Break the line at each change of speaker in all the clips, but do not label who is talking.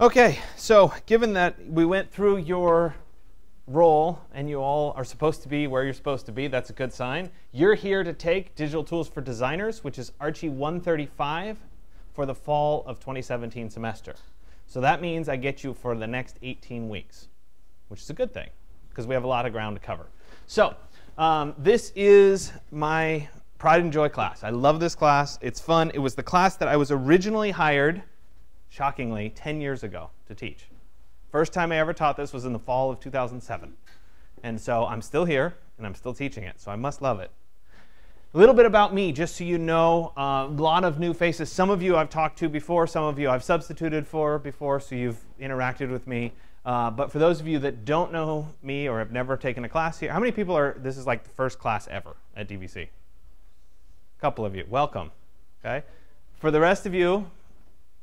Okay, so given that we went through your roll and you all are supposed to be where you're supposed to be, that's a good sign. You're here to take Digital Tools for Designers, which is Archi 135 for the fall of 2017 semester. So that means I get you for the next 18 weeks, which is a good thing because we have a lot of ground to cover. So um, this is my pride and joy class. I love this class. It's fun. It was the class that I was originally hired, shockingly, 10 years ago to teach. First time I ever taught this was in the fall of 2007. And so I'm still here, and I'm still teaching it, so I must love it. A little bit about me, just so you know, a uh, lot of new faces. Some of you I've talked to before, some of you I've substituted for before, so you've interacted with me. Uh, but for those of you that don't know me or have never taken a class here, how many people are, this is like the first class ever at DVC? A couple of you, welcome. Okay. For the rest of you,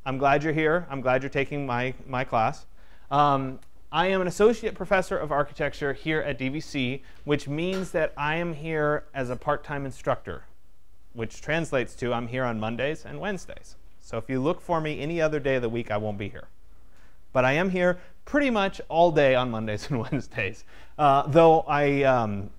I'm glad you're here. I'm glad you're taking my, my class. Um, I am an associate professor of architecture here at DVC, which means that I am here as a part-time instructor, which translates to I'm here on Mondays and Wednesdays. So if you look for me any other day of the week, I won't be here. But I am here pretty much all day on Mondays and Wednesdays, uh, though I, um,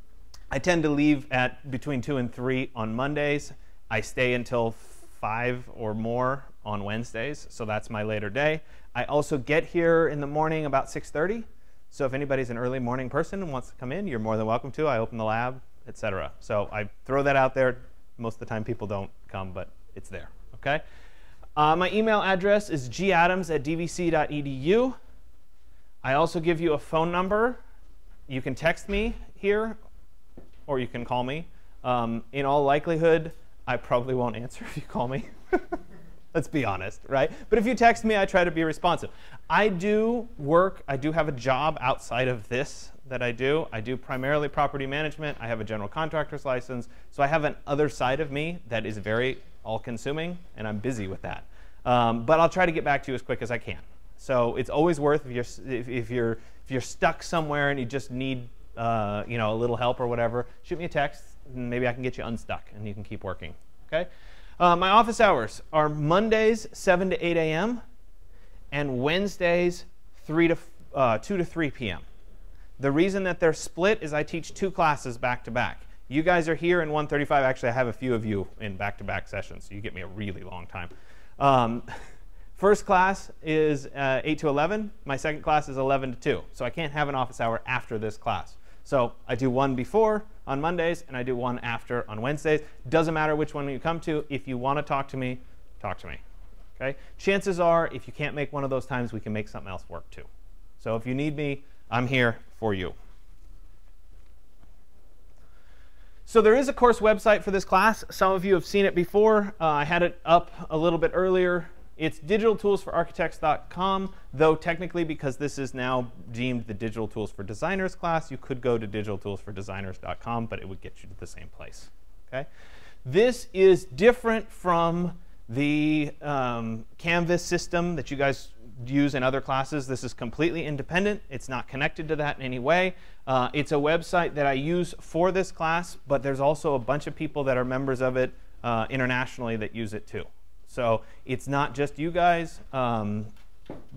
I tend to leave at between 2 and 3 on Mondays. I stay until 5 or more on Wednesdays, so that's my later day. I also get here in the morning about 6.30. So if anybody's an early morning person and wants to come in, you're more than welcome to. I open the lab, etc. So I throw that out there. Most of the time people don't come, but it's there. Okay. Uh, my email address is gadams at dvc.edu. I also give you a phone number. You can text me here, or you can call me. Um, in all likelihood, I probably won't answer if you call me. Let's be honest, right? But if you text me, I try to be responsive. I do work, I do have a job outside of this that I do. I do primarily property management. I have a general contractor's license. So I have an other side of me that is very all consuming, and I'm busy with that. Um, but I'll try to get back to you as quick as I can. So it's always worth if you're, if, if you're, if you're stuck somewhere and you just need uh, you know, a little help or whatever, shoot me a text, and maybe I can get you unstuck and you can keep working. Okay? Uh, my office hours are Mondays 7 to 8 a.m. and Wednesdays 3 to uh, 2 to 3 p.m. The reason that they're split is I teach two classes back to back. You guys are here in 135. Actually, I have a few of you in back-to-back sessions, so you get me a really long time. Um, first class is uh, 8 to 11. My second class is 11 to 2. So I can't have an office hour after this class. So I do one before on Mondays, and I do one after on Wednesdays. Doesn't matter which one you come to. If you want to talk to me, talk to me. Okay? Chances are, if you can't make one of those times, we can make something else work too. So if you need me, I'm here for you. So there is a course website for this class. Some of you have seen it before. Uh, I had it up a little bit earlier. It's digitaltoolsforarchitects.com, though technically because this is now deemed the Digital Tools for Designers class, you could go to digitaltoolsfordesigners.com, but it would get you to the same place. Okay? This is different from the um, Canvas system that you guys use in other classes. This is completely independent. It's not connected to that in any way. Uh, it's a website that I use for this class, but there's also a bunch of people that are members of it uh, internationally that use it too. So it's not just you guys, um,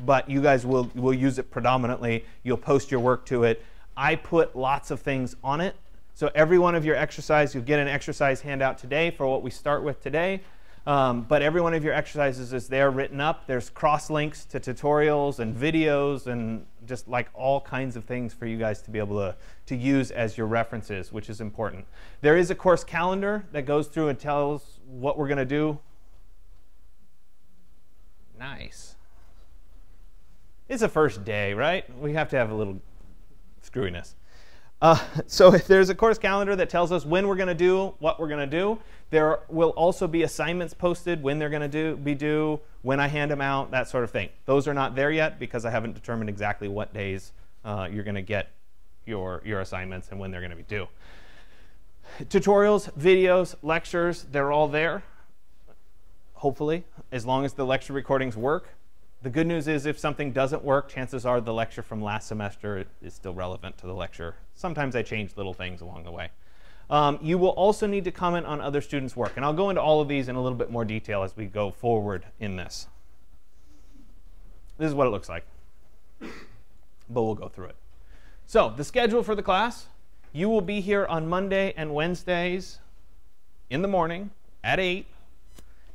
but you guys will, will use it predominantly. You'll post your work to it. I put lots of things on it. So every one of your exercises, you'll get an exercise handout today for what we start with today. Um, but every one of your exercises is there written up. There's cross links to tutorials and videos and just like all kinds of things for you guys to be able to, to use as your references, which is important. There is a course calendar that goes through and tells what we're going to do Nice. It's a first day, right? We have to have a little screwiness. Uh, so if there's a course calendar that tells us when we're going to do what we're going to do. There will also be assignments posted when they're going to do, be due, when I hand them out, that sort of thing. Those are not there yet because I haven't determined exactly what days uh, you're going to get your, your assignments and when they're going to be due. Tutorials, videos, lectures, they're all there hopefully, as long as the lecture recordings work. The good news is if something doesn't work, chances are the lecture from last semester is still relevant to the lecture. Sometimes I change little things along the way. Um, you will also need to comment on other students' work. And I'll go into all of these in a little bit more detail as we go forward in this. this is what it looks like. But we'll go through it. So the schedule for the class, you will be here on Monday and Wednesdays in the morning at 8.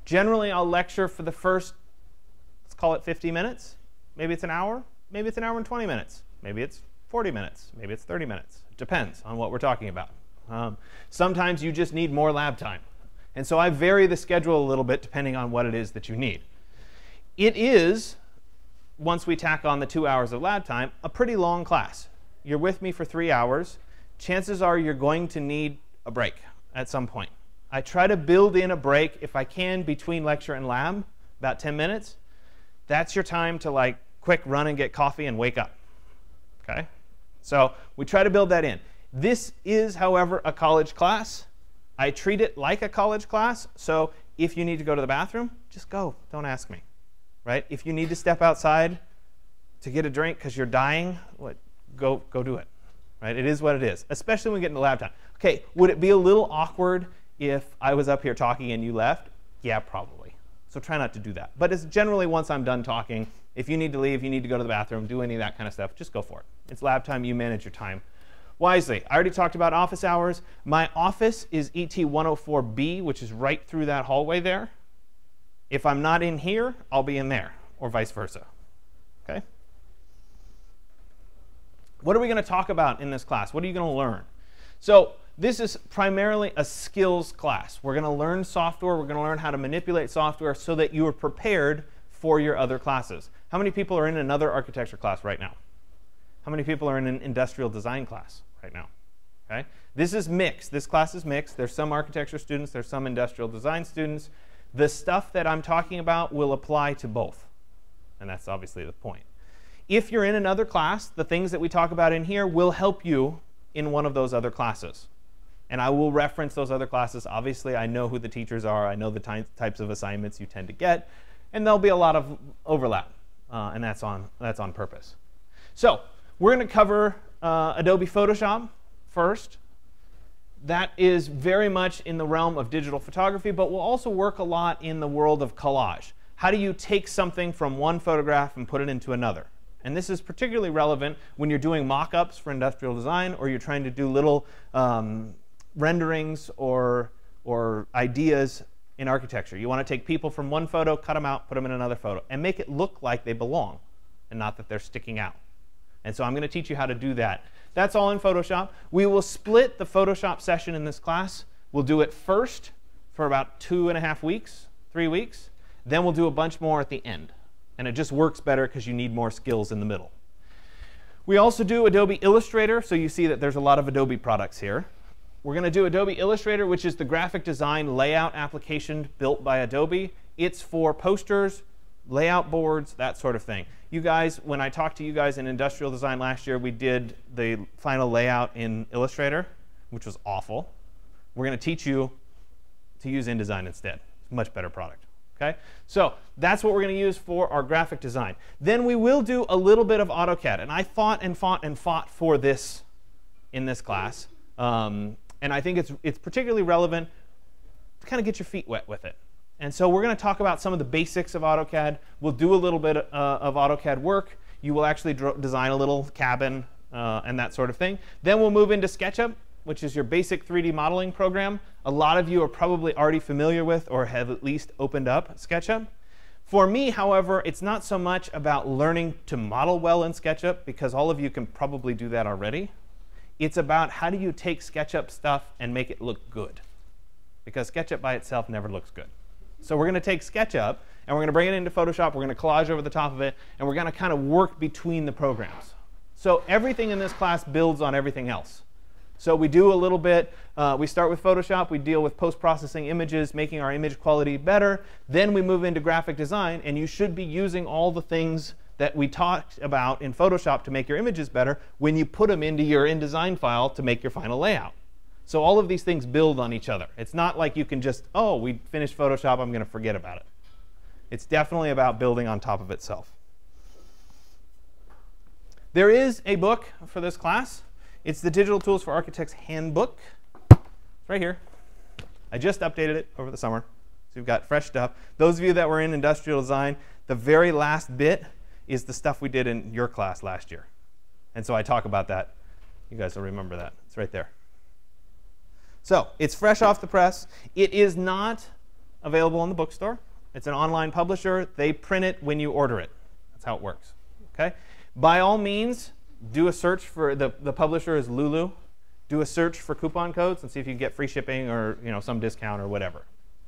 Generally, I'll lecture for the first, let's call it 50 minutes. Maybe it's an hour. Maybe it's an hour and 20 minutes. Maybe it's 40 minutes. Maybe it's 30 minutes. It depends on what we're talking about. Um, sometimes you just need more lab time. And so I vary the schedule a little bit depending on what it is that you need. It is, once we tack on the two hours of lab time, a pretty long class. You're with me for three hours. Chances are you're going to need a break at some point. I try to build in a break if I can between lecture and lab, about 10 minutes. That's your time to like quick run and get coffee and wake up. Okay? So we try to build that in. This is, however, a college class. I treat it like a college class. So if you need to go to the bathroom, just go. Don't ask me. Right? If you need to step outside to get a drink because you're dying, what, go, go do it. Right? It is what it is, especially when we get into lab time. Okay, would it be a little awkward if I was up here talking and you left? Yeah, probably. So try not to do that. But it's generally once I'm done talking, if you need to leave, you need to go to the bathroom, do any of that kind of stuff, just go for it. It's lab time, you manage your time wisely. I already talked about office hours. My office is ET 104B, which is right through that hallway there. If I'm not in here, I'll be in there, or vice versa. Okay? What are we going to talk about in this class? What are you going to learn? So this is primarily a skills class. We're going to learn software. We're going to learn how to manipulate software so that you are prepared for your other classes. How many people are in another architecture class right now? How many people are in an industrial design class right now? Okay? This is mixed. This class is mixed. There's some architecture students, there's some industrial design students. The stuff that I'm talking about will apply to both. And that's obviously the point. If you're in another class, the things that we talk about in here will help you in one of those other classes. And I will reference those other classes. Obviously, I know who the teachers are. I know the ty types of assignments you tend to get. And there'll be a lot of overlap. Uh, and that's on, that's on purpose. So we're going to cover uh, Adobe Photoshop first. That is very much in the realm of digital photography, but we'll also work a lot in the world of collage. How do you take something from one photograph and put it into another? And this is particularly relevant when you're doing mock-ups for industrial design or you're trying to do little um, renderings or, or ideas in architecture. You want to take people from one photo, cut them out, put them in another photo, and make it look like they belong and not that they're sticking out. And so I'm going to teach you how to do that. That's all in Photoshop. We will split the Photoshop session in this class. We'll do it first for about two and a half weeks, three weeks. Then we'll do a bunch more at the end. And it just works better because you need more skills in the middle. We also do Adobe Illustrator, so you see that there's a lot of Adobe products here. We're going to do Adobe Illustrator, which is the graphic design layout application built by Adobe. It's for posters, layout boards, that sort of thing. You guys, when I talked to you guys in industrial design last year, we did the final layout in Illustrator, which was awful. We're going to teach you to use InDesign instead. It's a much better product. Okay? So that's what we're going to use for our graphic design. Then we will do a little bit of AutoCAD. And I fought and fought and fought for this in this class. Um, and I think it's, it's particularly relevant to kind of get your feet wet with it. And so we're going to talk about some of the basics of AutoCAD. We'll do a little bit uh, of AutoCAD work. You will actually design a little cabin uh, and that sort of thing. Then we'll move into SketchUp, which is your basic 3D modeling program. A lot of you are probably already familiar with or have at least opened up SketchUp. For me, however, it's not so much about learning to model well in SketchUp, because all of you can probably do that already. It's about how do you take SketchUp stuff and make it look good. Because SketchUp by itself never looks good. So we're going to take SketchUp and we're going to bring it into Photoshop. We're going to collage over the top of it, and we're going to kind of work between the programs. So everything in this class builds on everything else. So we do a little bit, uh, we start with Photoshop, we deal with post-processing images, making our image quality better. Then we move into graphic design, and you should be using all the things that we talked about in Photoshop to make your images better when you put them into your InDesign file to make your final layout. So all of these things build on each other. It's not like you can just, oh, we finished Photoshop, I'm going to forget about it. It's definitely about building on top of itself. There is a book for this class. It's the Digital Tools for Architects Handbook. It's right here. I just updated it over the summer. So you've got fresh stuff. Those of you that were in industrial design, the very last bit is the stuff we did in your class last year. And so I talk about that. You guys will remember that. It's right there. So it's fresh off the press. It is not available in the bookstore. It's an online publisher. They print it when you order it. That's how it works. Okay? By all means, do a search for the, the publisher is Lulu. Do a search for coupon codes and see if you can get free shipping or you know some discount or whatever.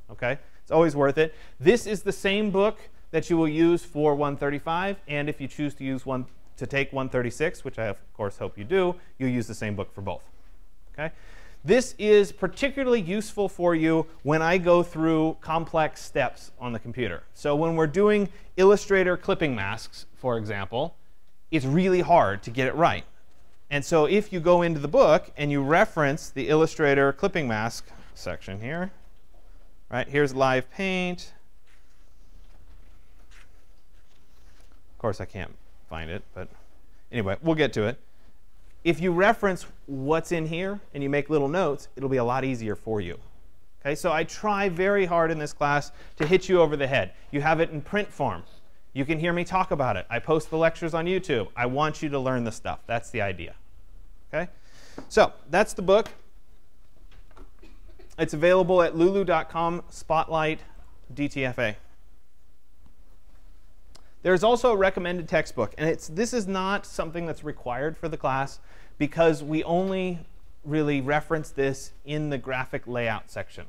Okay? It's always worth it. This is the same book that you will use for 135, and if you choose to use one to take 136, which I of course hope you do, you'll use the same book for both. Okay? This is particularly useful for you when I go through complex steps on the computer. So when we're doing Illustrator clipping masks, for example, it's really hard to get it right. And so if you go into the book and you reference the Illustrator clipping mask section here, right, here's live paint. Of course, I can't find it, but anyway, we'll get to it. If you reference what's in here and you make little notes, it'll be a lot easier for you. Okay, so I try very hard in this class to hit you over the head. You have it in print form. You can hear me talk about it. I post the lectures on YouTube. I want you to learn the stuff. That's the idea. Okay? So that's the book. It's available at lulu.com spotlight DTFA. There's also a recommended textbook, and it's, this is not something that's required for the class because we only really reference this in the graphic layout section.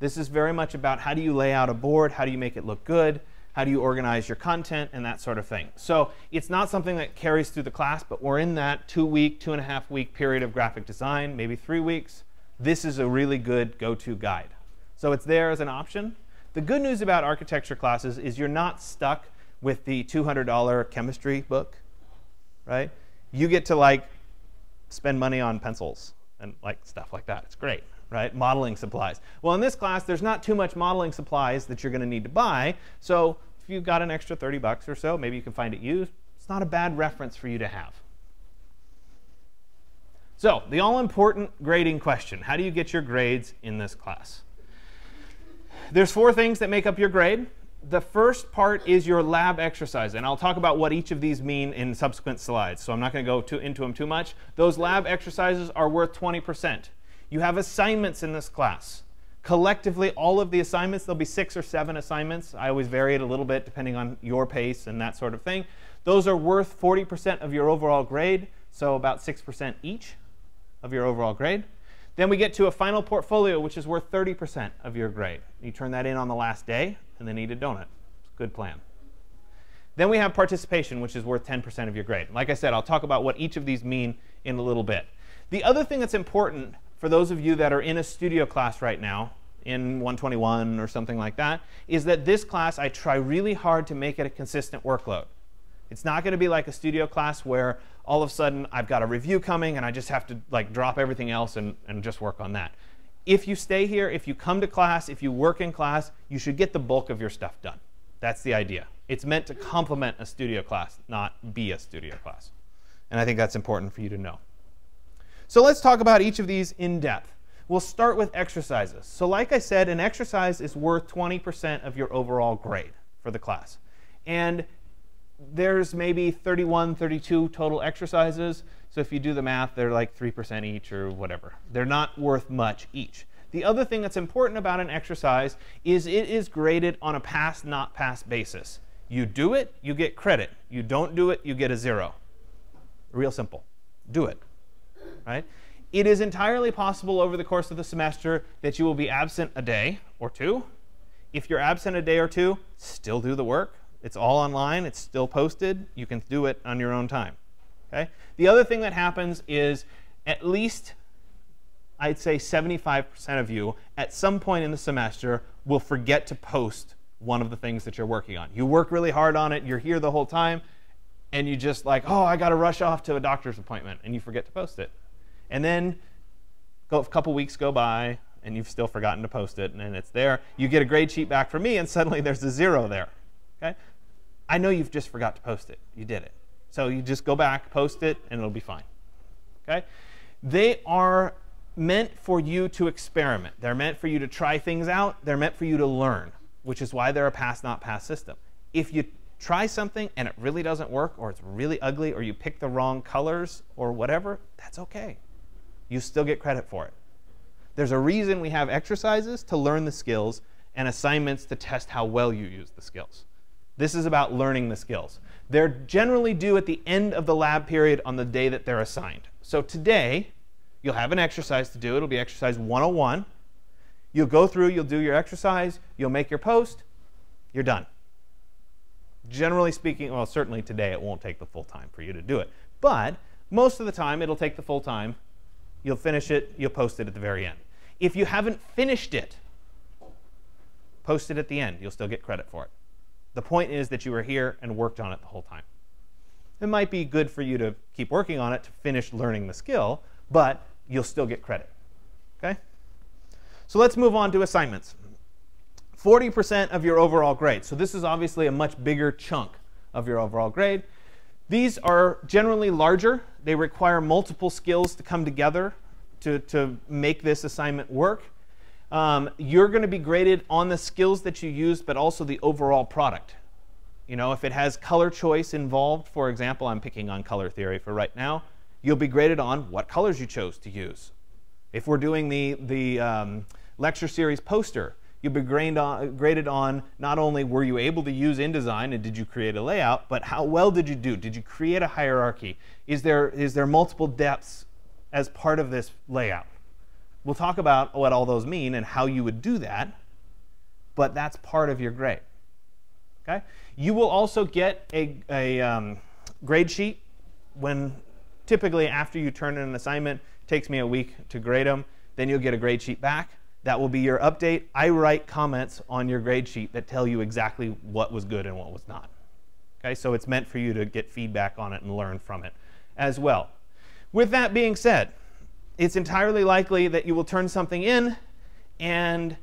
This is very much about how do you lay out a board, how do you make it look good, how do you organize your content, and that sort of thing. So it's not something that carries through the class, but we're in that two week, two and a half week period of graphic design, maybe three weeks. This is a really good go to guide. So it's there as an option. The good news about architecture classes is you're not stuck with the $200 chemistry book, right? You get to like spend money on pencils and like stuff like that. It's great, right? Modeling supplies. Well, in this class, there's not too much modeling supplies that you're going to need to buy. So if you've got an extra 30 bucks or so, maybe you can find it used. It's not a bad reference for you to have. So the all-important grading question. How do you get your grades in this class? There's four things that make up your grade the first part is your lab exercise, and I'll talk about what each of these mean in subsequent slides, so I'm not going to go too, into them too much. Those lab exercises are worth 20%. You have assignments in this class. Collectively, all of the assignments, there'll be six or seven assignments. I always vary it a little bit depending on your pace and that sort of thing. Those are worth 40% of your overall grade, so about 6% each of your overall grade. Then we get to a final portfolio, which is worth 30% of your grade. You turn that in on the last day, and then eat a donut. Good plan. Then we have participation, which is worth 10% of your grade. Like I said, I'll talk about what each of these mean in a little bit. The other thing that's important for those of you that are in a studio class right now, in 121 or something like that, is that this class, I try really hard to make it a consistent workload. It's not going to be like a studio class where all of a sudden I've got a review coming and I just have to like drop everything else and, and just work on that if you stay here, if you come to class, if you work in class, you should get the bulk of your stuff done. That's the idea. It's meant to complement a studio class, not be a studio class. And I think that's important for you to know. So let's talk about each of these in depth. We'll start with exercises. So like I said, an exercise is worth 20% of your overall grade for the class. And there's maybe 31, 32 total exercises. So if you do the math, they're like 3% each or whatever. They're not worth much each. The other thing that's important about an exercise is it is graded on a pass, not pass basis. You do it, you get credit. You don't do it, you get a zero. Real simple. Do it. Right? It is entirely possible over the course of the semester that you will be absent a day or two. If you're absent a day or two, still do the work. It's all online, it's still posted. You can do it on your own time. Okay? The other thing that happens is at least, I'd say 75% of you, at some point in the semester, will forget to post one of the things that you're working on. You work really hard on it, you're here the whole time, and you just like, oh, I got to rush off to a doctor's appointment, and you forget to post it. And then a couple weeks go by, and you've still forgotten to post it, and then it's there. You get a grade sheet back from me, and suddenly there's a zero there. Okay? I know you've just forgot to post it. You did it. So you just go back, post it, and it'll be fine. Okay? They are meant for you to experiment. They're meant for you to try things out. They're meant for you to learn, which is why they're a pass not pass system. If you try something and it really doesn't work, or it's really ugly, or you pick the wrong colors, or whatever, that's okay. You still get credit for it. There's a reason we have exercises to learn the skills and assignments to test how well you use the skills. This is about learning the skills. They're generally due at the end of the lab period on the day that they're assigned. So today, you'll have an exercise to do. It'll be exercise 101. You'll go through, you'll do your exercise, you'll make your post, you're done. Generally speaking, well, certainly today it won't take the full time for you to do it. But most of the time, it'll take the full time. You'll finish it, you'll post it at the very end. If you haven't finished it, post it at the end. You'll still get credit for it. The point is that you were here and worked on it the whole time. It might be good for you to keep working on it to finish learning the skill, but you'll still get credit. Okay? So let's move on to assignments. 40% of your overall grade. So this is obviously a much bigger chunk of your overall grade. These are generally larger. They require multiple skills to come together to, to make this assignment work. Um, you're going to be graded on the skills that you use, but also the overall product. You know, if it has color choice involved, for example, I'm picking on color theory for right now, you'll be graded on what colors you chose to use. If we're doing the, the um, lecture series poster, you'll be on, graded on not only were you able to use InDesign and did you create a layout, but how well did you do? Did you create a hierarchy? Is there, is there multiple depths as part of this layout? We'll talk about what all those mean and how you would do that, but that's part of your grade. Okay? You will also get a, a um, grade sheet when typically after you turn in an assignment, takes me a week to grade them, then you'll get a grade sheet back. That will be your update. I write comments on your grade sheet that tell you exactly what was good and what was not. Okay, so it's meant for you to get feedback on it and learn from it as well. With that being said, it's entirely likely that you will turn something in and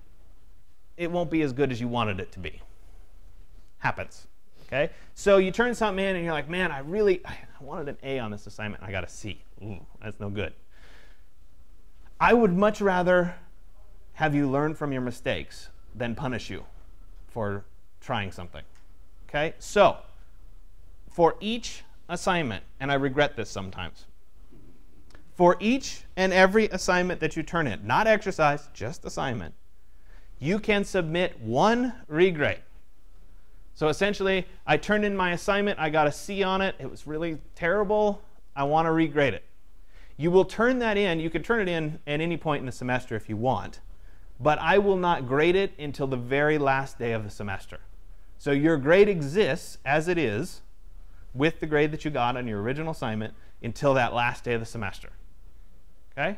it won't be as good as you wanted it to be. Happens. Okay? So you turn something in and you're like, man, I really I wanted an A on this assignment. I got a C. Ooh, that's no good. I would much rather have you learn from your mistakes than punish you for trying something. Okay? So, for each assignment, and I regret this sometimes, for each and every assignment that you turn in, not exercise, just assignment, you can submit one regrade. So essentially, I turned in my assignment, I got a C on it, it was really terrible, I want to regrade it. You will turn that in, you can turn it in at any point in the semester if you want, but I will not grade it until the very last day of the semester. So your grade exists as it is with the grade that you got on your original assignment until that last day of the semester. Okay?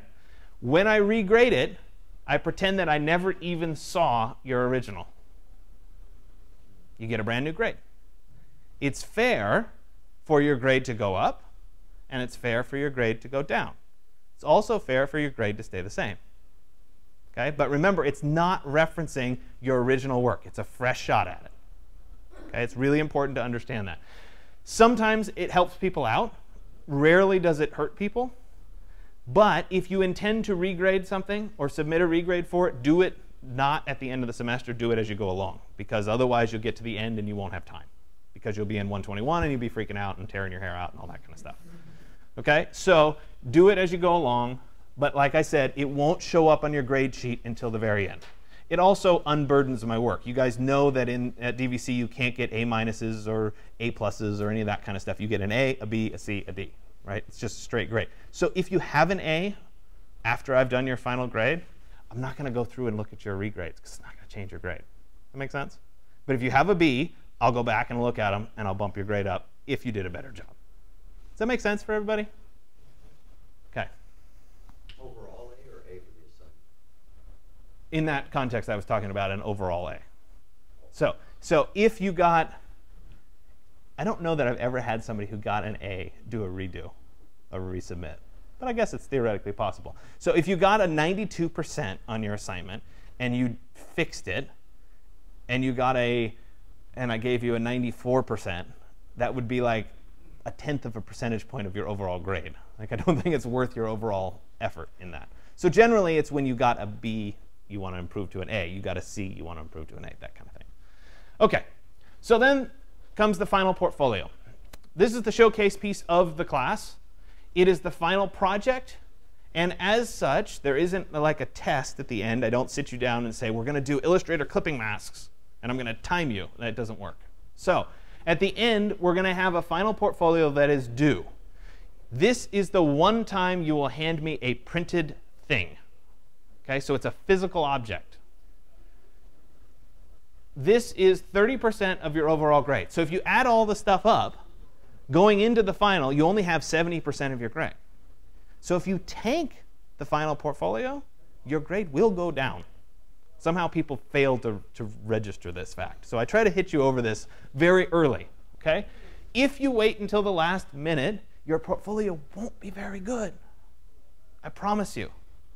When I regrade it, I pretend that I never even saw your original. You get a brand new grade. It's fair for your grade to go up, and it's fair for your grade to go down. It's also fair for your grade to stay the same. Okay? But remember, it's not referencing your original work. It's a fresh shot at it. Okay? It's really important to understand that. Sometimes it helps people out. Rarely does it hurt people. But if you intend to regrade something or submit a regrade for it, do it not at the end of the semester, do it as you go along. Because otherwise you'll get to the end and you won't have time. Because you'll be in 121 and you'll be freaking out and tearing your hair out and all that kind of stuff. Okay? So do it as you go along. But like I said, it won't show up on your grade sheet until the very end. It also unburdens my work. You guys know that in at DVC you can't get A minuses or A pluses or any of that kind of stuff. You get an A, a B, a C, a D right? It's just a straight grade. So if you have an A after I've done your final grade, I'm not going to go through and look at your regrades because it's not going to change your grade. That makes sense? But if you have a B, I'll go back and look at them and I'll bump your grade up if you did a better job. Does that make sense for everybody? Okay.
Overall A or A for the assignment?
In that context, I was talking about an overall A. So, so if you got I don't know that I've ever had somebody who got an A do a redo, a resubmit. But I guess it's theoretically possible. So if you got a 92% on your assignment and you fixed it, and you got a, and I gave you a 94%, that would be like a tenth of a percentage point of your overall grade. Like I don't think it's worth your overall effort in that. So generally, it's when you got a B, you want to improve to an A. You got a C, you want to improve to an A, that kind of thing. Okay, so then comes the final portfolio. This is the showcase piece of the class. It is the final project. And as such, there isn't like a test at the end. I don't sit you down and say, we're going to do Illustrator clipping masks, and I'm going to time you. That doesn't work. So at the end, we're going to have a final portfolio that is due. This is the one time you will hand me a printed thing. Okay, so it's a physical object. This is 30% of your overall grade. So if you add all the stuff up, going into the final, you only have 70% of your grade. So if you tank the final portfolio, your grade will go down. Somehow people fail to, to register this fact. So I try to hit you over this very early. Okay? If you wait until the last minute, your portfolio won't be very good. I promise you.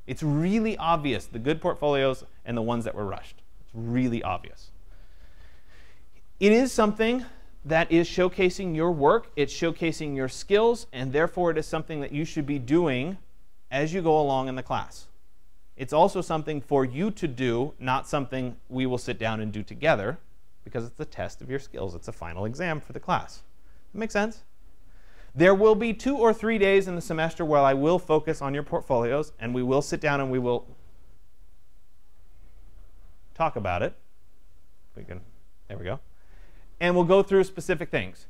It's really obvious, the good portfolios and the ones that were rushed. It's really obvious. It is something that is showcasing your work, it's showcasing your skills, and therefore it is something that you should be doing as you go along in the class. It's also something for you to do, not something we will sit down and do together, because it's a test of your skills. It's a final exam for the class. That makes sense? There will be two or three days in the semester where I will focus on your portfolios, and we will sit down and we will talk about it. We can, there we go. And we'll go through specific things.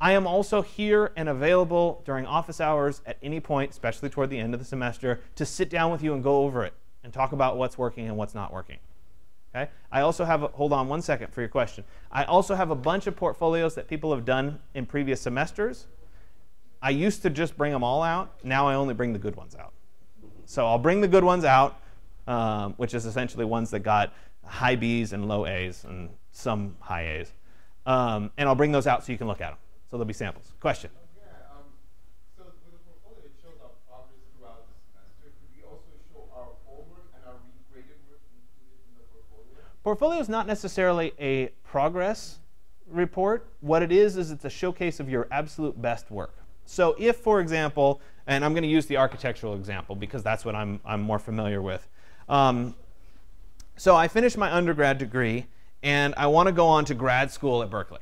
I am also here and available during office hours at any point, especially toward the end of the semester, to sit down with you and go over it and talk about what's working and what's not working. Okay? I also have, a, hold on one second for your question. I also have a bunch of portfolios that people have done in previous semesters I used to just bring them all out. Now I only bring the good ones out. So I'll bring the good ones out, um, which is essentially ones that got high B's and low A's and some high A's. Um, and I'll bring those out so you can look at them. So there'll be samples. Question?
Um,
portfolio is not necessarily a progress report. What it is is it's a showcase of your absolute best work. So if, for example, and I'm going to use the architectural example because that's what I'm, I'm more familiar with. Um, so I finished my undergrad degree, and I want to go on to grad school at Berkeley.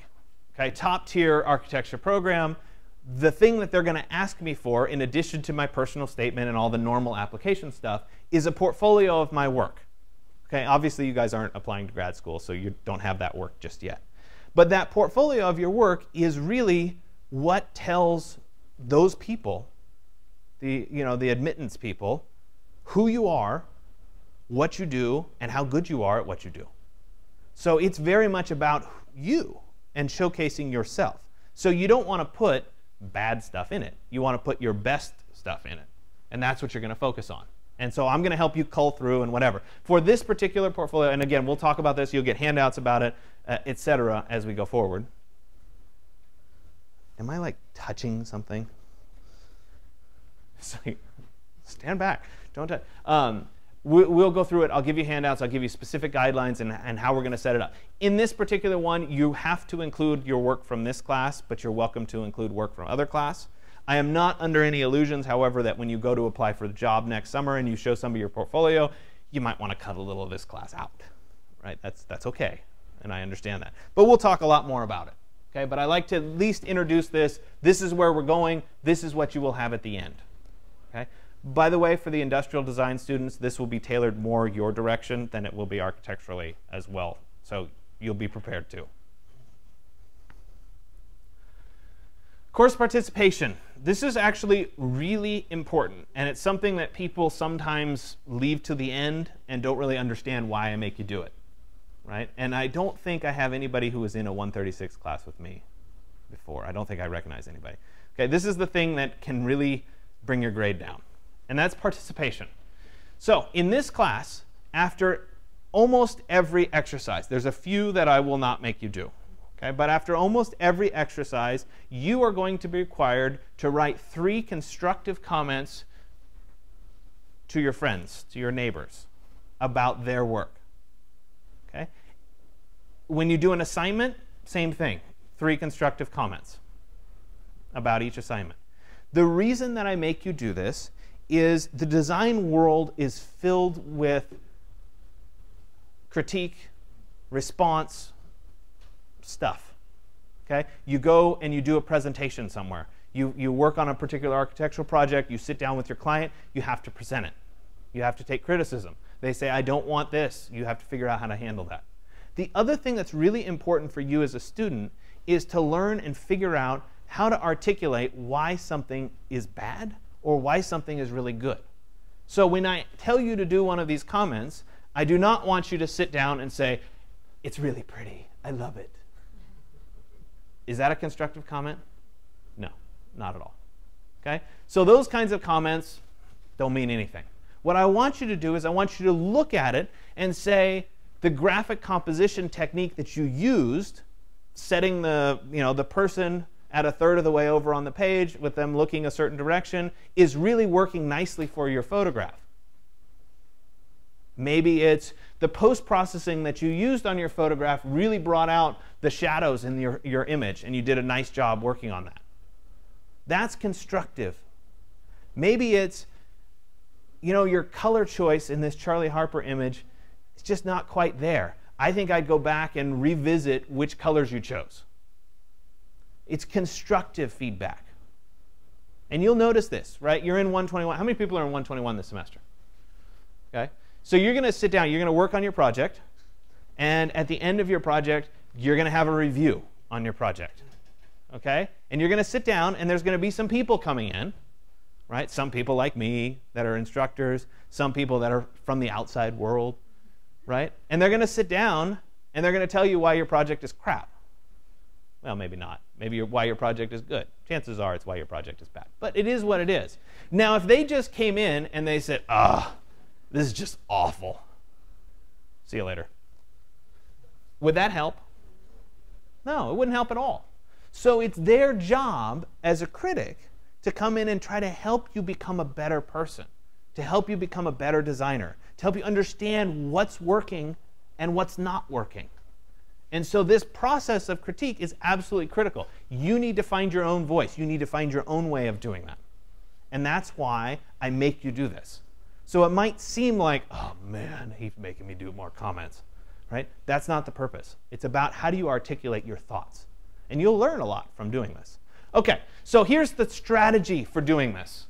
Okay, top tier architecture program. The thing that they're going to ask me for, in addition to my personal statement and all the normal application stuff, is a portfolio of my work. Okay, obviously you guys aren't applying to grad school, so you don't have that work just yet. But that portfolio of your work is really what tells those people, the, you know, the admittance people, who you are, what you do, and how good you are at what you do. So it's very much about you and showcasing yourself. So you don't want to put bad stuff in it. You want to put your best stuff in it. And that's what you're going to focus on. And so I'm going to help you cull through and whatever. For this particular portfolio, and again, we'll talk about this, you'll get handouts about it, uh, etc., as we go forward. Am I like touching something? It's like, stand back. Don't touch. Um, we, will go through it. I'll give you handouts. I'll give you specific guidelines and, and how we're going to set it up. In this particular one, you have to include your work from this class, but you're welcome to include work from other class. I am not under any illusions, however, that when you go to apply for the job next summer and you show some of your portfolio, you might want to cut a little of this class out. Right? That's, that's okay, and I understand that. But we'll talk a lot more about it. Okay, but I like to at least introduce this. This is where we're going. This is what you will have at the end. Okay. By the way, for the industrial design students, this will be tailored more your direction than it will be architecturally as well. So you'll be prepared to. Course participation. This is actually really important, and it's something that people sometimes leave to the end and don't really understand why I make you do it right? And I don't think I have anybody who was in a 136 class with me before. I don't think I recognize anybody. Okay, this is the thing that can really bring your grade down, and that's participation. So in this class, after almost every exercise, there's a few that I will not make you do. Okay, but after almost every exercise, you are going to be required to write three constructive comments to your friends, to your neighbors, about their work. Okay? When you do an assignment, same thing. Three constructive comments about each assignment. The reason that I make you do this is the design world is filled with critique, response, stuff. Okay? You go and you do a presentation somewhere. You, you work on a particular architectural project, you sit down with your client, you have to present it. You have to take criticism. They say, I don't want this. You have to figure out how to handle that. The other thing that's really important for you as a student is to learn and figure out how to articulate why something is bad or why something is really good. So when I tell you to do one of these comments, I do not want you to sit down and say, It's really pretty. I love it. Is that a constructive comment? No, not at all. Okay? So those kinds of comments don't mean anything. What I want you to do is I want you to look at it and say the graphic composition technique that you used, setting the, you know, the person at a third of the way over on the page with them looking a certain direction is really working nicely for your photograph. Maybe it's the post processing that you used on your photograph really brought out the shadows in your, your image and you did a nice job working on that. That's constructive. Maybe it's, you know, your color choice in this Charley Harper image is just not quite there. I think I'd go back and revisit which colors you chose. It's constructive feedback. And you'll notice this, right? You're in 121. How many people are in 121 this semester? Okay? So you're going to sit down, you're going to work on your project, and at the end of your project, you're going to have a review on your project. Okay? And you're going to sit down, and there's going to be some people coming in, right? Some people like me that are instructors, some people that are from the outside world, right? And they're going to sit down, and they're going to tell you why your project is crap. Well, maybe not. Maybe why your project is good. Chances are it's why your project is bad. But it is what it is. Now, if they just came in and they said, ah, this is just awful. See you later. Would that help? No, it wouldn't help at all. So it's their job as a critic to come in and try to help you become a better person, to help you become a better designer, to help you understand what's working and what's not working. And so this process of critique is absolutely critical. You need to find your own voice. You need to find your own way of doing that. And that's why I make you do this. So it might seem like, oh man, he's making me do more comments, right? That's not the purpose. It's about how do you articulate your thoughts. And you'll learn a lot from doing this. Okay, so here's the strategy for doing this.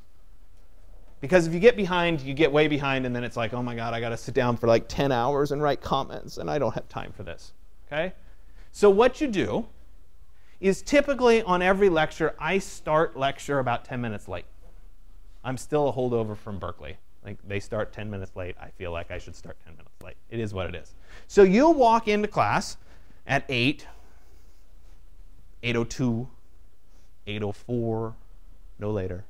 Because if you get behind, you get way behind, and then it's like, oh my God, I got to sit down for like 10 hours and write comments, and I don't have time for this. Okay? So what you do is typically on every lecture, I start lecture about 10 minutes late. I'm still a holdover from Berkeley. Like they start 10 minutes late. I feel like I should start 10 minutes late. It is what it is. So you'll walk into class at 8, 8.02, 8.04, no later,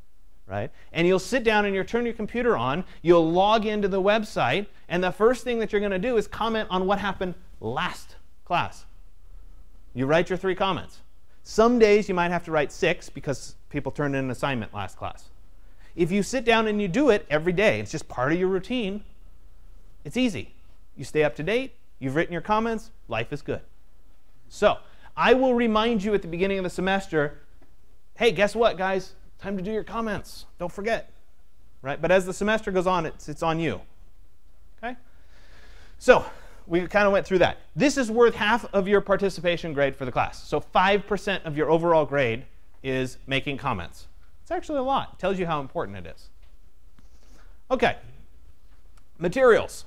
right? And you'll sit down and you'll turn your computer on, you'll log into the website, and the first thing that you're going to do is comment on what happened last class. You write your three comments. Some days you might have to write six because people turned in an assignment last class. If you sit down and you do it every day, it's just part of your routine, it's easy. You stay up to date, you've written your comments, life is good. So, I will remind you at the beginning of the semester hey, guess what, guys? Time to do your comments. Don't forget. Right? But as the semester goes on, it's, it's on you. Okay? So, we kind of went through that. This is worth half of your participation grade for the class. So 5% of your overall grade is making comments. It's actually a lot. It tells you how important it is. Okay, materials.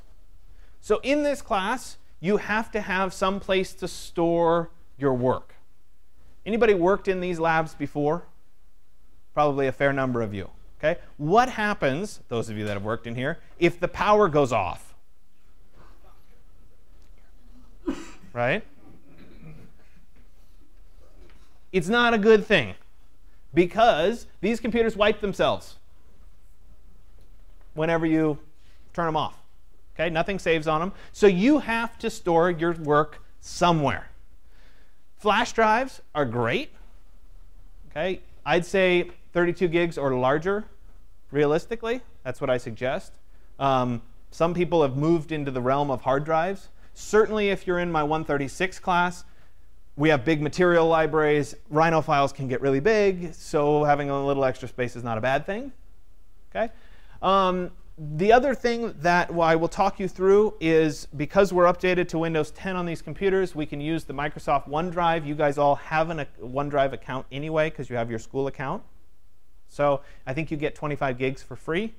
So in this class, you have to have some place to store your work. Anybody worked in these labs before? Probably a fair number of you. Okay? What happens, those of you that have worked in here, if the power goes off? Right? It's not a good thing because these computers wipe themselves whenever you turn them off. Okay, nothing saves on them. So you have to store your work somewhere. Flash drives are great. Okay, I'd say 32 gigs or larger, realistically. That's what I suggest. Um, some people have moved into the realm of hard drives. Certainly, if you're in my 136 class, we have big material libraries. Rhino files can get really big, so having a little extra space is not a bad thing. Okay? Um, the other thing that I will talk you through is because we're updated to Windows 10 on these computers, we can use the Microsoft OneDrive. You guys all have a OneDrive account anyway because you have your school account. So I think you get 25 gigs for free,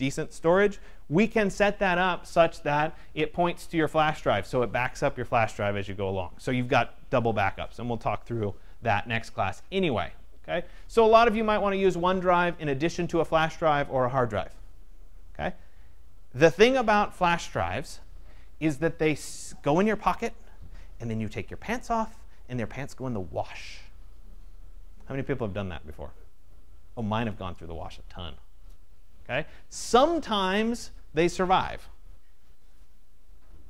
decent storage. We can set that up such that it points to your flash drive, so it backs up your flash drive as you go along. So you've got double backups, and we'll talk through that next class anyway. Okay? So a lot of you might want to use OneDrive in addition to a flash drive or a hard drive. Okay? The thing about flash drives is that they go in your pocket, and then you take your pants off, and their pants go in the wash. How many people have done that before? Oh, mine have gone through the wash a ton. Okay? Sometimes they survive.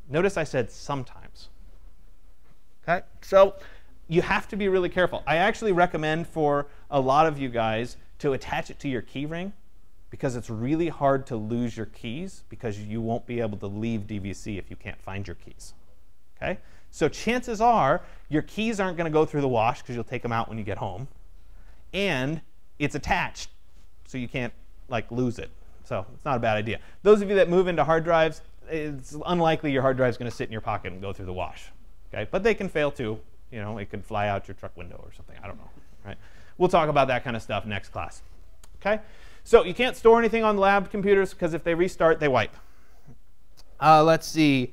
Notice I said sometimes. Okay? So you have to be really careful. I actually recommend for a lot of you guys to attach it to your keyring because it's really hard to lose your keys because you won't be able to leave DVC if you can't find your keys. Okay? So chances are your keys aren't going to go through the wash because you'll take them out when you get home. And it's attached so you can't like lose it. So it's not a bad idea. Those of you that move into hard drives, it's unlikely your hard drive is going to sit in your pocket and go through the wash. Okay? But they can fail too. You know, it could fly out your truck window or something. I don't know. Right? We'll talk about that kind of stuff next class. Okay? So you can't store anything on the lab computers because if they restart, they wipe. Uh, let's see.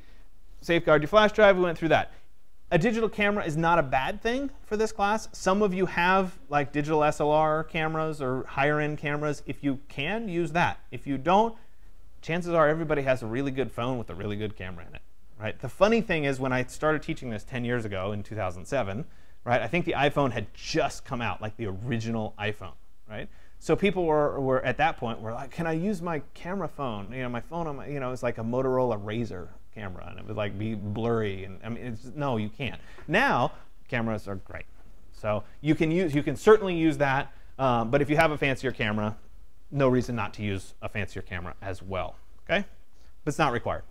Safeguard your flash drive. We went through that. A digital camera is not a bad thing for this class. Some of you have like digital SLR cameras or higher end cameras. If you can, use that. If you don't, chances are everybody has a really good phone with a really good camera in it. Right? The funny thing is when I started teaching this 10 years ago in 2007, right, I think the iPhone had just come out, like the original iPhone. Right? So people were, were at that point were like, can I use my camera phone? You know, my phone on my, you know, it's like a Motorola Razr camera, and it would like be blurry. And I mean, it's, no, you can't. Now cameras are great, so you can use, you can certainly use that. Um, but if you have a fancier camera, no reason not to use a fancier camera as well. Okay, but it's not required.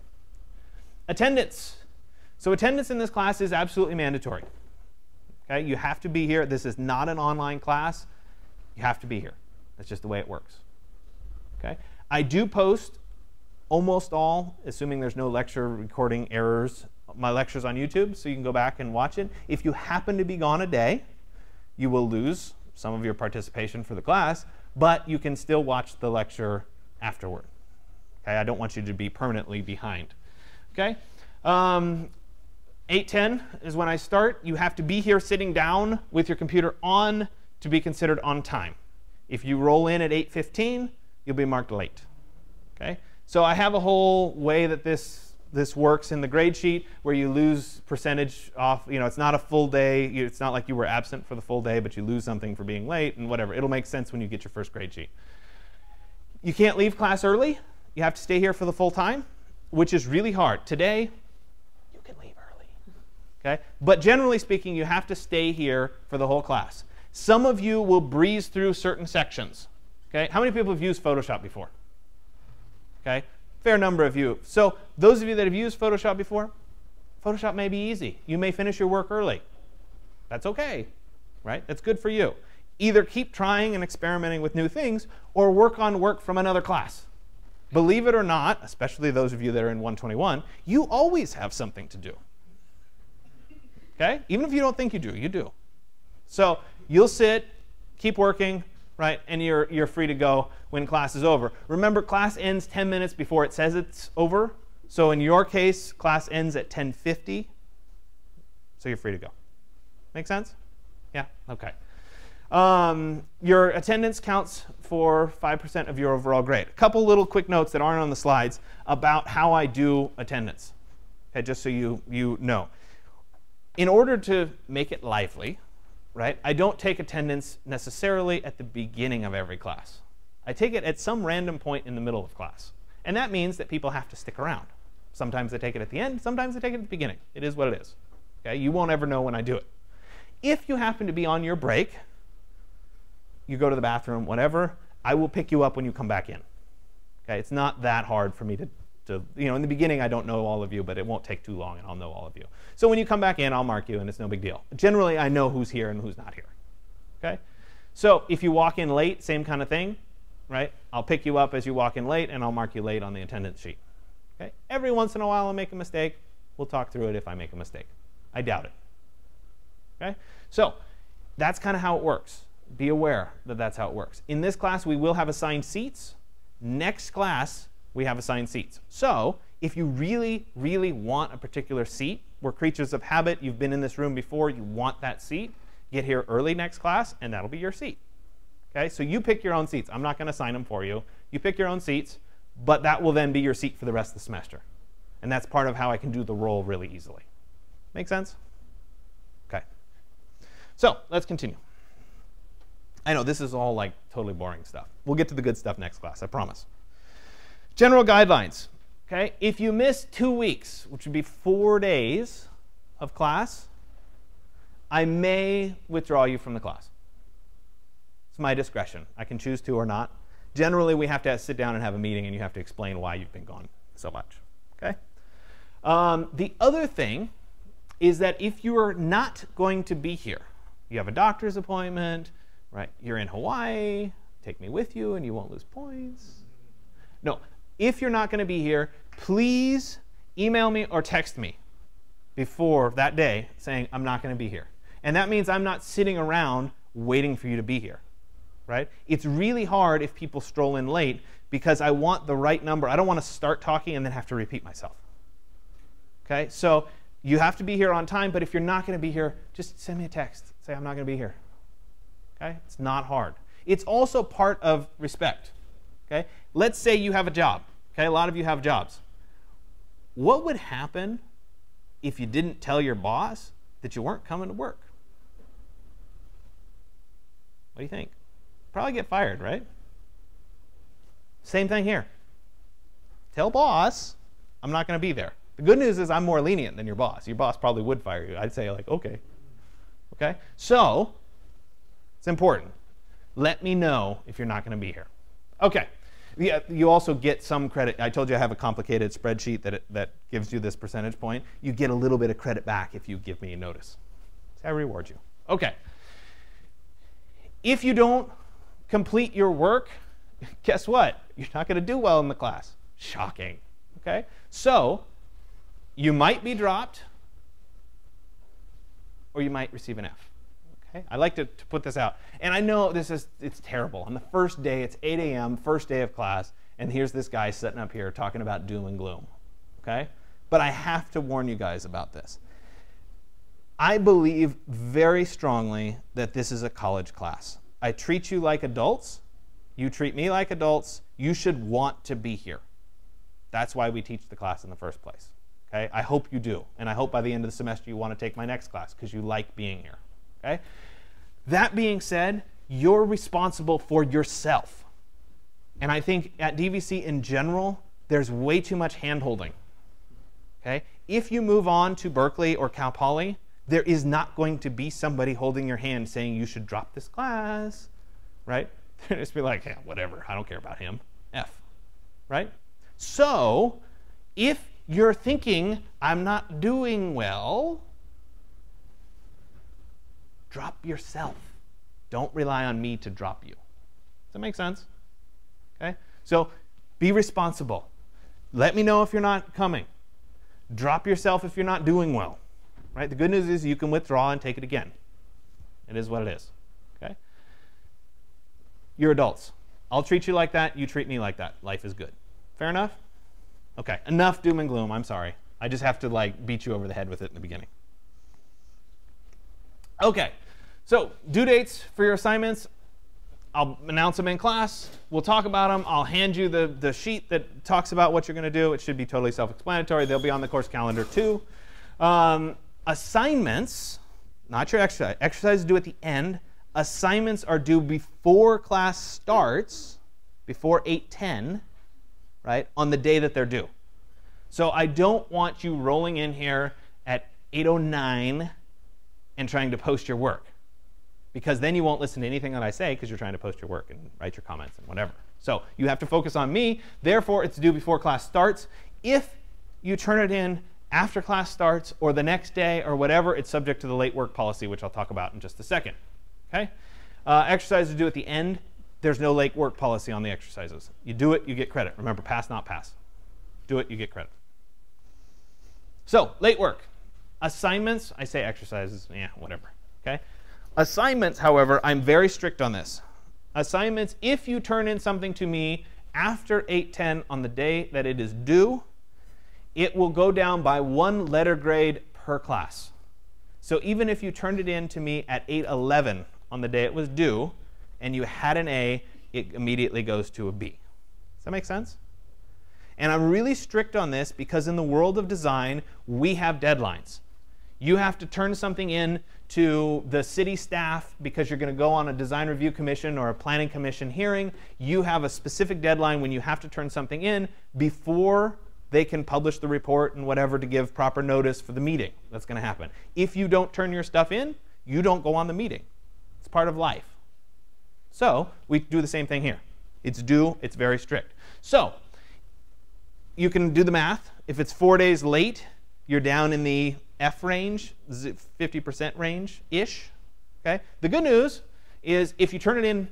Attendance. So attendance in this class is absolutely mandatory. Okay, you have to be here. This is not an online class. You have to be here. That's just the way it works. Okay? I do post almost all, assuming there's no lecture recording errors, my lectures on YouTube, so you can go back and watch it. If you happen to be gone a day, you will lose some of your participation for the class, but you can still watch the lecture afterward. Okay? I don't want you to be permanently behind. Okay? Um, 810 is when I start. You have to be here sitting down with your computer on to be considered on time. If you roll in at 8.15, you'll be marked late. Okay? So I have a whole way that this, this works in the grade sheet where you lose percentage off. You know, it's not a full day. It's not like you were absent for the full day, but you lose something for being late and whatever. It'll make sense when you get your first grade sheet. You can't leave class early. You have to stay here for the full time, which is really hard. Today, you can leave early. Okay? But generally speaking, you have to stay here for the whole class. Some of you will breeze through certain sections. Okay? How many people have used Photoshop before? Okay? Fair number of you. So those of you that have used Photoshop before, Photoshop may be easy. You may finish your work early. That's okay, right? That's good for you. Either keep trying and experimenting with new things or work on work from another class. Believe it or not, especially those of you that are in 121, you always have something to do. Okay? Even if you don't think you do, you do. So You'll sit, keep working, right? And you're, you're free to go when class is over. Remember, class ends 10 minutes before it says it's over. So in your case, class ends at 10.50. So you're free to go. Make sense? Yeah? OK. Um, your attendance counts for 5% of your overall grade. A couple little quick notes that aren't on the slides about how I do attendance, okay, just so you, you know. In order to make it lively, right? I don't take attendance necessarily at the beginning of every class. I take it at some random point in the middle of class. And that means that people have to stick around. Sometimes I take it at the end, sometimes I take it at the beginning. It is what it is. Okay? You won't ever know when I do it. If you happen to be on your break, you go to the bathroom, whatever, I will pick you up when you come back in. Okay? It's not that hard for me to to, you know, in the beginning, I don't know all of you, but it won't take too long and I'll know all of you. So when you come back in, I'll mark you and it's no big deal. Generally, I know who's here and who's not here. Okay? So if you walk in late, same kind of thing. right? I'll pick you up as you walk in late, and I'll mark you late on the attendance sheet. Okay? Every once in a while, I'll make a mistake. We'll talk through it if I make a mistake. I doubt it. Okay? So that's kind of how it works. Be aware that that's how it works. In this class, we will have assigned seats. Next class, we have assigned seats. So if you really, really want a particular seat, we're creatures of habit, you've been in this room before, you want that seat, get here early next class, and that'll be your seat. Okay, so you pick your own seats. I'm not going to assign them for you. You pick your own seats, but that will then be your seat for the rest of the semester. And that's part of how I can do the roll really easily. Make sense? Okay. So let's continue. I know this is all like totally boring stuff. We'll get to the good stuff next class, I promise. General guidelines. Okay, if you miss two weeks, which would be four days of class, I may withdraw you from the class. It's my discretion. I can choose to or not. Generally, we have to sit down and have a meeting, and you have to explain why you've been gone so much. Okay. Um, the other thing is that if you are not going to be here, you have a doctor's appointment, right? You're in Hawaii. Take me with you, and you won't lose points. No, if you're not going to be here, please email me or text me before that day saying I'm not going to be here. And that means I'm not sitting around waiting for you to be here right? It's really hard if people stroll in late because I want the right number. I don't want to start talking and then have to repeat myself. Okay, so you have to be here on time, but if you're not going to be here, just send me a text. Say, I'm not going to be here. Okay, it's not hard. It's also part of respect. Okay, let's say you have a job. Okay, a lot of you have jobs. What would happen if you didn't tell your boss that you weren't coming to work? What do you think? probably get fired, right? Same thing here. Tell boss, I'm not going to be there. The good news is I'm more lenient than your boss. Your boss probably would fire you. I'd say, like, okay. Okay? So, it's important. Let me know if you're not going to be here. Okay. Yeah, you also get some credit. I told you I have a complicated spreadsheet that, it, that gives you this percentage point. You get a little bit of credit back if you give me a notice. So I reward you. Okay. If you don't complete your work, guess what? You're not going to do well in the class. Shocking. Okay? So, you might be dropped, or you might receive an F. Okay? I like to, to put this out. And I know this is it's terrible. On the first day, it's 8 a.m., first day of class, and here's this guy sitting up here talking about doom and gloom. Okay? But I have to warn you guys about this. I believe very strongly that this is a college class. I treat you like adults. You treat me like adults. You should want to be here. That's why we teach the class in the first place. Okay? I hope you do. And I hope by the end of the semester you want to take my next class because you like being here. Okay? That being said, you're responsible for yourself. And I think at DVC in general, there's way too much handholding. Okay? If you move on to Berkeley or Cal Poly, there is not going to be somebody holding your hand saying you should drop this class, right? They're just be like, yeah, whatever, I don't care about him. F, right? So, if you're thinking, I'm not doing well, drop yourself. Don't rely on me to drop you. Does that make sense? Okay? So, be responsible. Let me know if you're not coming. Drop yourself if you're not doing well. Right? The good news is you can withdraw and take it again. It is what it is. Okay? You're adults. I'll treat you like that. You treat me like that. Life is good. Fair enough? Okay. Enough doom and gloom. I'm sorry. I just have to like beat you over the head with it in the beginning. Okay. So due dates for your assignments. I'll announce them in class. We'll talk about them. I'll hand you the, the sheet that talks about what you're going to do. It should be totally self-explanatory. They'll be on the course calendar too. Um, Assignments, not your exercise, exercises due at the end. Assignments are due before class starts, before 8:10, right, on the day that they're due. So I don't want you rolling in here at 8:09 and trying to post your work. Because then you won't listen to anything that I say because you're trying to post your work and write your comments and whatever. So you have to focus on me. Therefore, it's due before class starts. If you turn it in after class starts or the next day or whatever, it's subject to the late work policy, which I'll talk about in just a second. Okay? Uh, exercises due at the end. there's no late work policy on the exercises. You do it, you get credit. Remember, pass, not pass. Do it, you get credit. So, late work. Assignments, I say exercises, yeah, whatever. Okay? Assignments, however, I'm very strict on this. Assignments, if you turn in something to me after 8:10 on the day that it is due, it will go down by one letter grade per class. So even if you turned it in to me at 8:11 on the day it was due and you had an A, it immediately goes to a B. Does that make sense? And I'm really strict on this because in the world of design, we have deadlines. You have to turn something in to the city staff because you're going to go on a design review commission or a planning commission hearing. You have a specific deadline when you have to turn something in before they can publish the report and whatever to give proper notice for the meeting that's going to happen. If you don't turn your stuff in, you don't go on the meeting. It's part of life. So we do the same thing here. It's due, it's very strict. So you can do the math. If it's four days late, you're down in the F range, 50% range ish. Okay. The good news is if you turn it in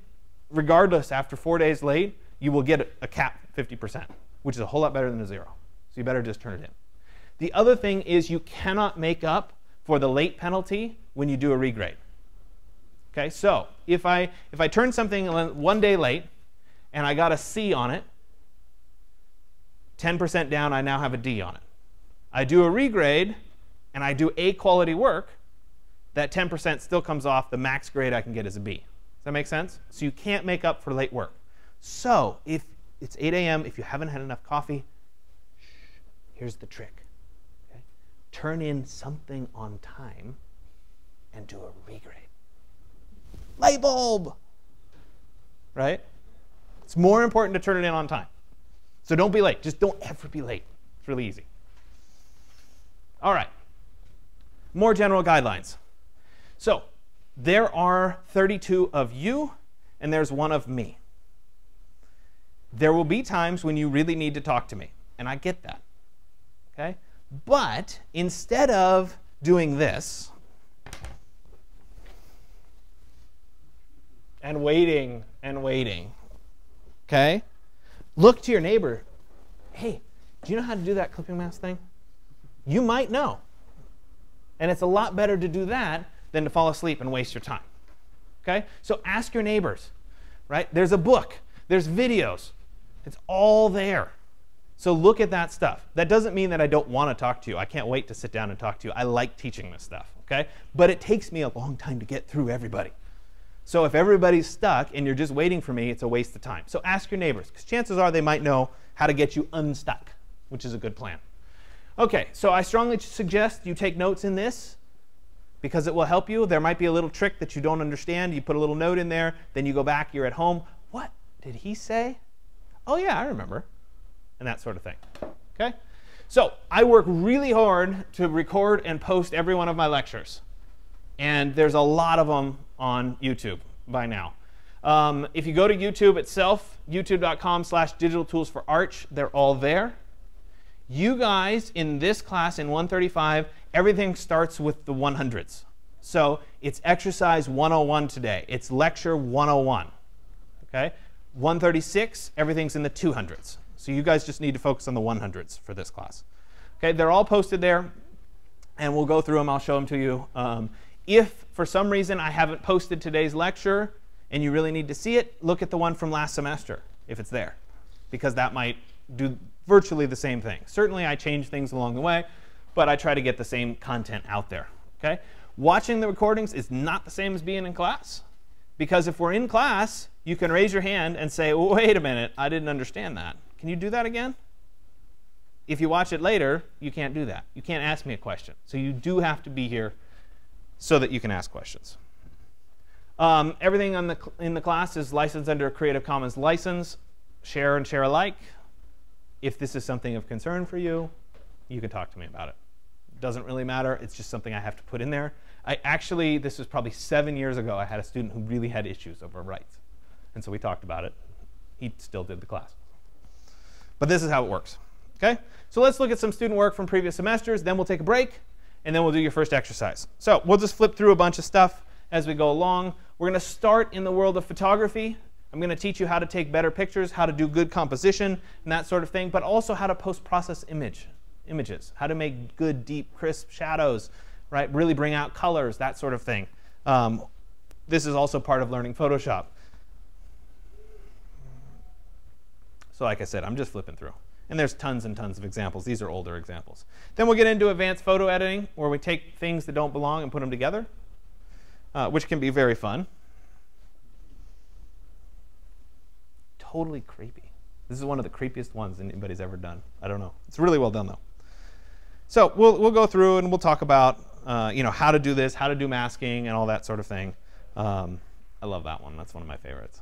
regardless after four days late, you will get a cap 50%, which is a whole lot better than a zero. So you better just turn it in. The other thing is you cannot make up for the late penalty when you do a regrade. Okay, so if I if I turn something one day late and I got a C on it, 10% down, I now have a D on it. I do a regrade and I do A quality work, that 10% still comes off. The max grade I can get is a B. Does that make sense? So you can't make up for late work. So if it's 8 a.m., if you haven't had enough coffee, here's the trick. Okay? Turn in something on time and do a regrade. Light bulb! Right? It's more important to turn it in on time. So don't be late. Just don't ever be late. It's really easy. All right. More general guidelines. So there are 32 of you, and there's one of me. There will be times when you really need to talk to me, and I get that. Okay? But instead of doing this and waiting and waiting, okay? Look to your neighbor. Hey, do you know how to do that clipping mask thing? You might know. And it's a lot better to do that than to fall asleep and waste your time. Okay? So ask your neighbors, right? There's a book, there's videos, it's all there. So look at that stuff. That doesn't mean that I don't want to talk to you. I can't wait to sit down and talk to you. I like teaching this stuff, okay? But it takes me a long time to get through everybody. So if everybody's stuck and you're just waiting for me, it's a waste of time. So ask your neighbors, because chances are they might know how to get you unstuck, which is a good plan. Okay, so I strongly suggest you take notes in this because it will help you. There might be a little trick that you don't understand. You put a little note in there, then you go back, you're at home. What did he say? Oh, yeah, I remember. And that sort of thing. Okay? So I work really hard to record and post every one of my lectures. And there's a lot of them on YouTube by now. Um, if you go to YouTube itself, youtube.com slash digital tools for arch, they're all there. You guys in this class in 135, everything starts with the 100s. So it's exercise 101 today. It's lecture 101. Okay? 136, everything's in the 200s. So you guys just need to focus on the 100s for this class. Okay, they're all posted there, and we'll go through them. I'll show them to you. Um, if for some reason I haven't posted today's lecture and you really need to see it, look at the one from last semester if it's there, because that might do virtually the same thing. Certainly I change things along the way, but I try to get the same content out there. Okay? Watching the recordings is not the same as being in class. Because if we're in class, you can raise your hand and say, wait a minute, I didn't understand that. Can you do that again? If you watch it later, you can't do that. You can't ask me a question. So you do have to be here so that you can ask questions. Um, everything the in the class is licensed under a Creative Commons license. Share and share alike. If this is something of concern for you, you can talk to me about it. Doesn't really matter. It's just something I have to put in there. I actually, this was probably seven years ago, I had a student who really had issues over rights. And so we talked about it. He still did the class. But this is how it works. Okay? So let's look at some student work from previous semesters. Then we'll take a break, and then we'll do your first exercise. So we'll just flip through a bunch of stuff as we go along. We're going to start in the world of photography. I'm going to teach you how to take better pictures, how to do good composition, and that sort of thing, but also how to post-process image, images, how to make good, deep, crisp shadows, right? Really bring out colors, that sort of thing. Um, this is also part of learning Photoshop. So like I said, I'm just flipping through. And there's tons and tons of examples. These are older examples. Then we'll get into advanced photo editing, where we take things that don't belong and put them together, uh, which can be very fun. Totally creepy. This is one of the creepiest ones anybody's ever done. I don't know. It's really well done, though. So we'll, we'll go through and we'll talk about uh, you know, how to do this, how to do masking, and all that sort of thing. Um, I love that one. That's one of my favorites.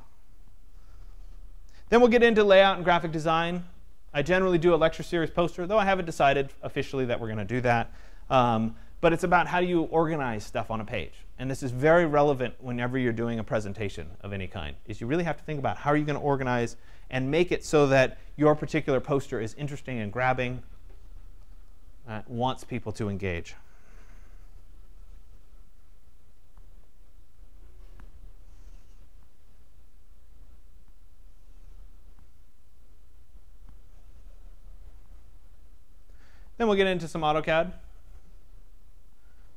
Then we'll get into layout and graphic design. I generally do a lecture series poster, though I haven't decided officially that we're going to do that. Um, but it's about how do you organize stuff on a page. And this is very relevant whenever you're doing a presentation of any kind, is you really have to think about how are you going to organize and make it so that your particular poster is interesting and grabbing, uh, wants people to engage. Then we'll get into some AutoCAD.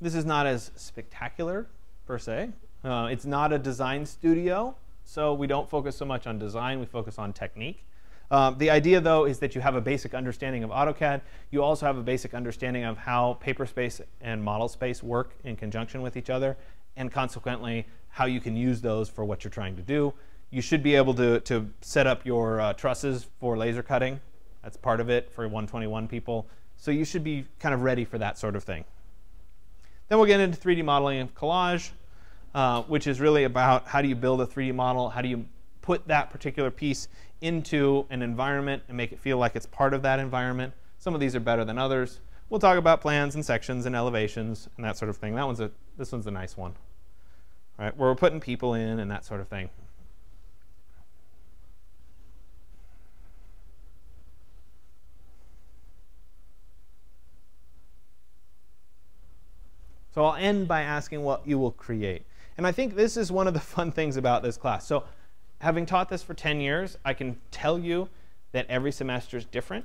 This is not as spectacular, per se. Uh, it's not a design studio, so we don't focus so much on design. We focus on technique. Um, the idea, though, is that you have a basic understanding of AutoCAD. You also have a basic understanding of how paper space and model space work in conjunction with each other, and consequently, how you can use those for what you're trying to do. You should be able to, to set up your uh, trusses for laser cutting. That's part of it for 121 people. So you should be kind of ready for that sort of thing. Then we'll get into 3D modeling of collage, uh, which is really about how do you build a 3D model, how do you put that particular piece into an environment and make it feel like it's part of that environment. Some of these are better than others. We'll talk about plans and sections and elevations and that sort of thing. That one's a, this one's a nice one, right? Where we're putting people in and that sort of thing. So I'll end by asking what you will create. And I think this is one of the fun things about this class. So having taught this for 10 years, I can tell you that every semester is different.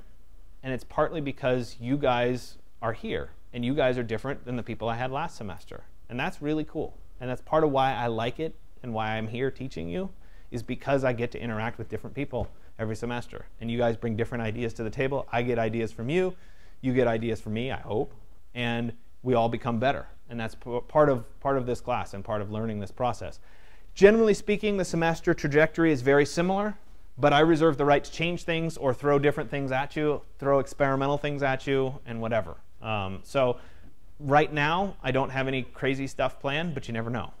And it's partly because you guys are here. And you guys are different than the people I had last semester. And that's really cool. And that's part of why I like it and why I'm here teaching you is because I get to interact with different people every semester. And you guys bring different ideas to the table. I get ideas from you. You get ideas from me, I hope. And we all become better. And that's part of, part of this class and part of learning this process. Generally speaking, the semester trajectory is very similar, but I reserve the right to change things or throw different things at you, throw experimental things at you, and whatever. Um, so right now, I don't have any crazy stuff planned, but you never know.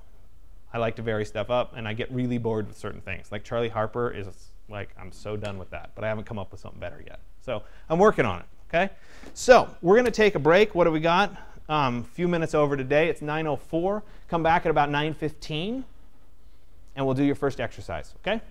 I like to vary stuff up, and I get really bored with certain things. Like Charley Harper is like, I'm so done with that, but I haven't come up with something better yet. So I'm working on it, okay? So we're going to take a break. What do we got? A um, few minutes over today. It's 9.04. Come back at about 9.15, and we'll do your first exercise, okay?